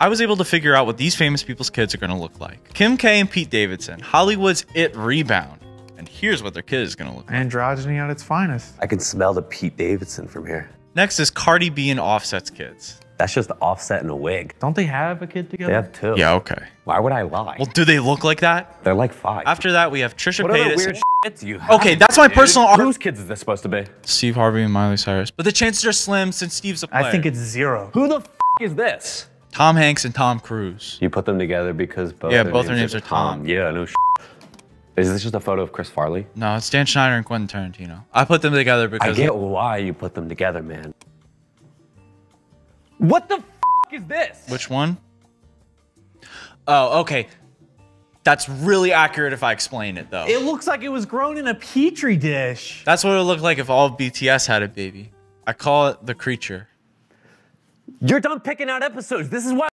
I was able to figure out what these famous people's kids are going to look like. Kim K and Pete Davidson, Hollywood's It Rebound. And here's what their kid is going to look like. Androgyny at its finest. I can smell the Pete Davidson from here. Next is Cardi B and Offset's kids. That's just offset in a wig. Don't they have a kid together? They have two. Yeah, okay. Why would I lie? Well, do they look like that? They're like five. After that, we have Trisha what Paytas. weird shit do you have? Okay, that's my dude? personal art- Whose kids is this supposed to be? Steve Harvey and Miley Cyrus. But the chances are slim since Steve's a player. I think it's zero. Who the f is this? Tom Hanks and Tom Cruise. You put them together because both Yeah, their both their names are Tom. Yeah, no sh- Is this just a photo of Chris Farley? No, it's Dan Schneider and Quentin Tarantino. I put them together because. I because get why you put them together, man. What the f is this? which one? Oh, okay. That's really accurate if I explain it though. It looks like it was grown in a petri dish. That's what it would look like if all of BTS had a baby. I call it the creature. You're done picking out episodes. This is why